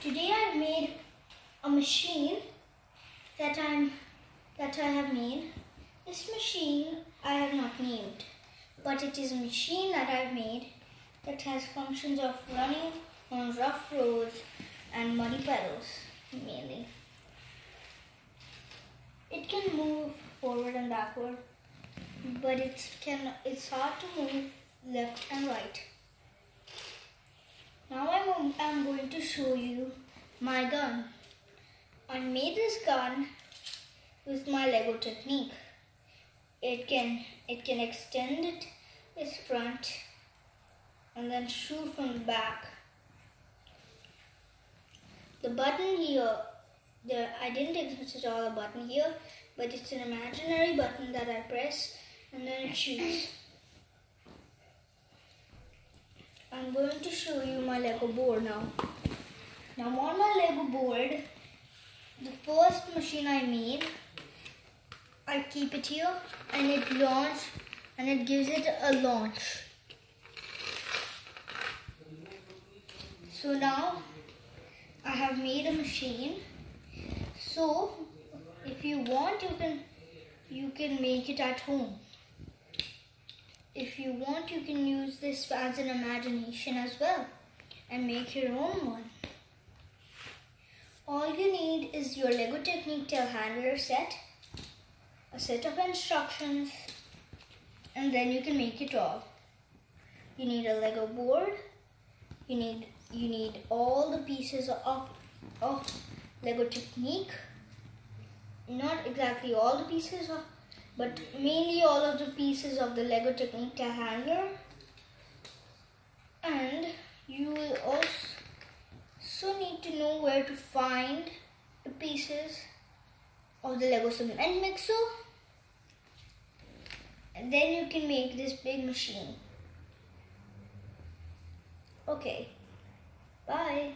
today I made a machine that I'm that I have made. This machine I have not named, but it is a machine that I've made that has functions of running on rough roads and muddy puddles mainly. It can move forward and backward, but it can it's hard to move left and right. I'm going to show you my gun. I made this gun with my Lego technique. It can it can extend it, its front and then shoot from the back. The button here, the I didn't install a button here, but it's an imaginary button that I press and then it shoots. I'm going to show you my Lego board now. Now on my Lego board, the first machine I made, I keep it here and it launch and it gives it a launch. So now I have made a machine. So if you want you can you can make it at home you want, you can use this as an imagination as well and make your own one. All you need is your Lego Technic Handler set, a set of instructions, and then you can make it all. You need a Lego board, you need you need all the pieces of, of Lego Technic, not exactly all the pieces of but mainly all of the pieces of the Lego Technic handler and you will also need to know where to find the pieces of the Lego cement mixer and then you can make this big machine. Okay, bye.